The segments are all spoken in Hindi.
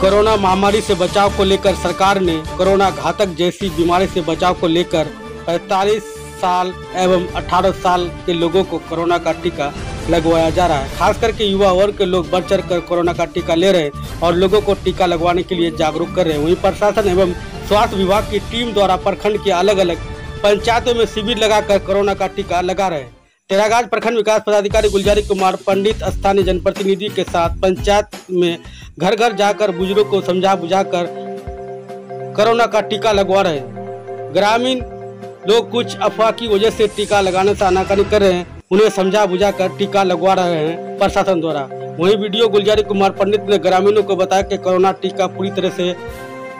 कोरोना महामारी से बचाव को लेकर सरकार ने कोरोना घातक जैसी बीमारी से बचाव को लेकर 45 साल एवं 18 साल के लोगों को कोरोना का टीका लगवाया जा रहा है। खास करके युवा वर्ग के लोग बढ़ चढ़ कर कोरोना का टीका ले रहे हैं और लोगों को टीका लगवाने के लिए जागरूक कर रहे हैं। वहीं प्रशासन एवं स्वास्थ्य विभाग की टीम द्वारा प्रखंड के अलग अलग पंचायतों में शिविर लगाकर कोरोना का टीका लगा रहे हैं। तेरागाज प्रखंड विकास पदाधिकारी गुलजारी कुमार पंडित स्थानीय जनप्रतिनिधि के साथ पंचायत में घर घर जाकर बुज़ुर्गों को समझा बुझाकर कोरोना का टीका लगवा रहे ग्रामीण लोग कुछ अफवाह की वजह से टीका लगाने से आनाकानी कर रहे हैं। उन्हें समझा बुझा कर टीका लगवा रहे हैं प्रशासन द्वारा। वहीं वीडियो गुलजारी कुमार पंडित ने ग्रामीणों को बताया कि कोरोना टीका पूरी तरह से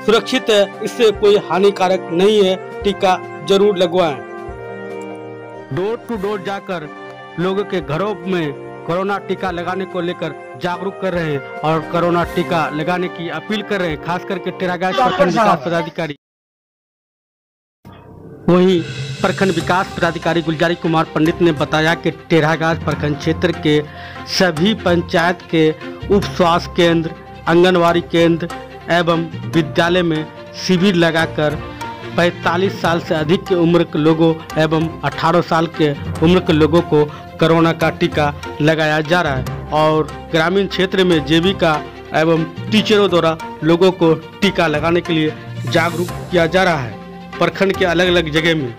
सुरक्षित है, इससे कोई हानिकारक नहीं है। टीका ज़रूर लगवाएँ। डोर टू डोर जाकर लोगों के घरों में कोरोना टीका लगाने को लेकर जागरूक कर रहे हैं और कोरोना टीका लगाने की अपील कर रहे हैं खास करके टेरागाज प्रखंड विकास पदाधिकारी। वहीं प्रखंड विकास पदाधिकारी गुलजारी कुमार पंडित ने बताया कि टेरागाज प्रखंड क्षेत्र के सभी पंचायत के उप स्वास्थ्य केंद्र आंगनबाड़ी केंद्र एवं विद्यालय में शिविर लगाकर 45 साल से अधिक के उम्र के लोगों एवं 18 साल के उम्र के लोगों को कोरोना का टीका लगाया जा रहा है और ग्रामीण क्षेत्र में जीविका एवं टीचरों द्वारा लोगों को टीका लगाने के लिए जागरूक किया जा रहा है। प्रखंड के अलग अलग जगह में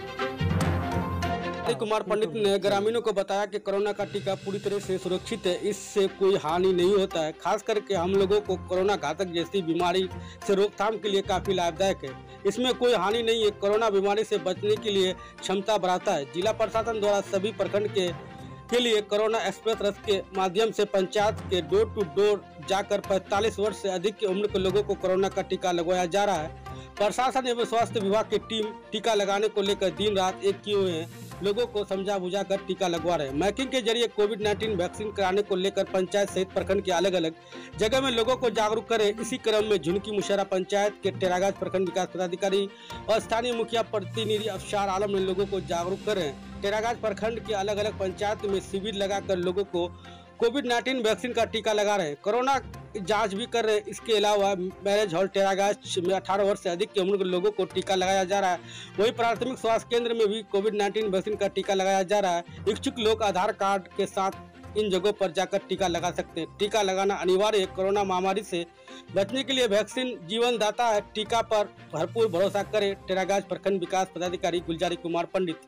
कुमार पंडित ने ग्रामीणों को बताया कि कोरोना का टीका पूरी तरह से सुरक्षित है इससे कोई हानि नहीं होता है। खास करके हम लोगों को कोरोना घातक जैसी बीमारी से रोकथाम के लिए काफ़ी लाभदायक है। इसमें कोई हानि नहीं है कोरोना बीमारी से बचने के लिए क्षमता बढ़ाता है। जिला प्रशासन द्वारा सभी प्रखंड के के लिए कोरोना एक्सप्रेस रथ के माध्यम से पंचायत के डोर टू डोर जाकर 45 वर्ष से अधिक की उम्र के लोगों को कोरोना का टीका लगवाया जा रहा है। प्रशासन एवं स्वास्थ्य विभाग की टीम टीका लगाने को लेकर दिन रात एक किए हुए हैं। लोगों को समझा बुझा कर टीका लगवा रहे मैकिंग के ज़रिए कोविड 19 वैक्सीन कराने को लेकर पंचायत सहित प्रखंड के अलग अलग जगह में लोगों को जागरूक करें। इसी क्रम में झुनकी मुशहरा पंचायत के टेरागाज प्रखंड विकास पदाधिकारी और स्थानीय मुखिया प्रतिनिधि अफशार आलम ने लोगों को जागरूक कर टेरागाज प्रखंड के अलग अलग पंचायत में शिविर लगाकर लोगों को कोविड 19 वैक्सीन का टीका लगा रहे कोरोना जाँच भी कर रहे हैं। इसके अलावा मैरिज हॉल टेरागाज में 18 वर्ष से अधिक की उम्र के लोगों को टीका लगाया जा रहा है। वहीं प्राथमिक स्वास्थ्य केंद्र में भी कोविड 19 वैक्सीन का टीका लगाया जा रहा है। इच्छुक लोग आधार कार्ड के साथ इन जगहों पर जाकर टीका लगा सकते हैं। टीका लगाना अनिवार्य है। कोरोना महामारी से बचने के लिए वैक्सीन जीवन दाता है। टीका पर भरपूर भरोसा करें। टेरागाज प्रखंड विकास पदाधिकारी गुलजारी कुमार पंडित।